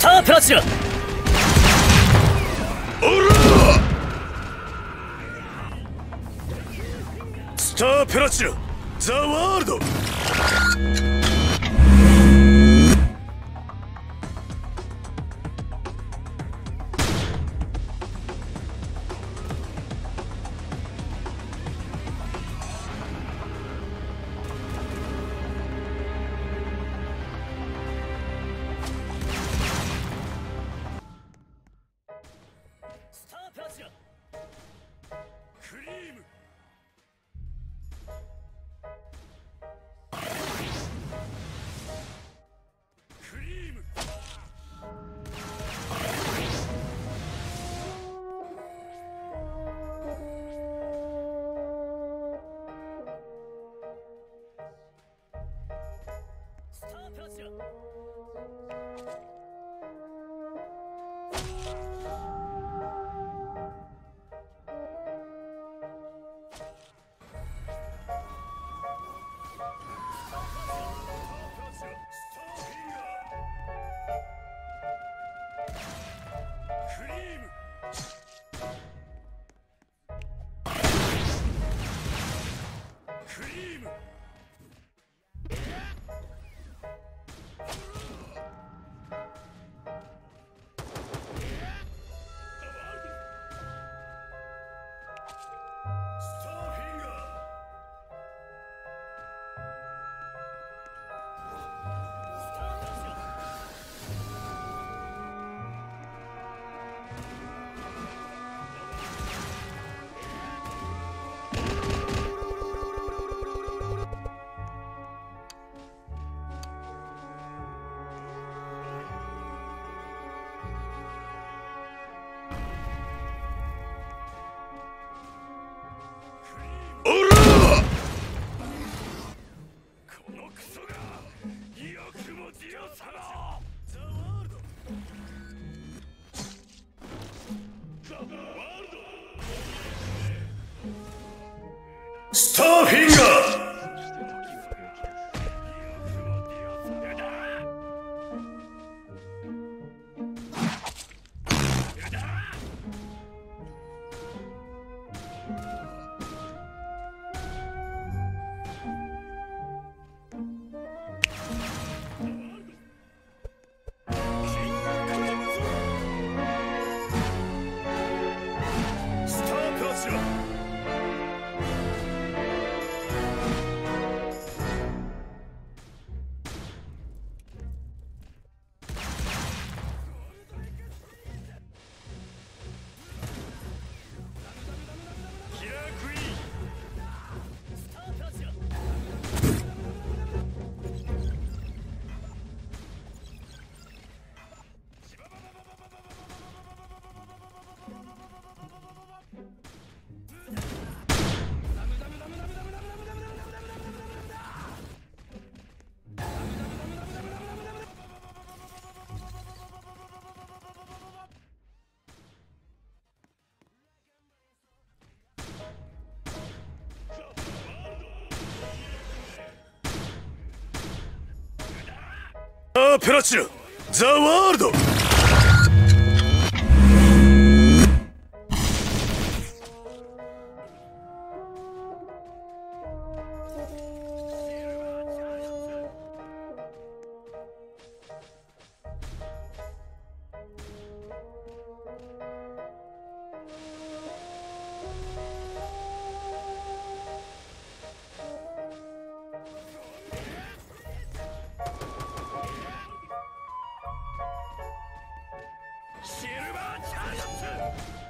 スタープラチナ。スタープラチナ。ザワールド。Stop him! ー・ペラチナ。ザ・ワールド。シルバーチャージャッツ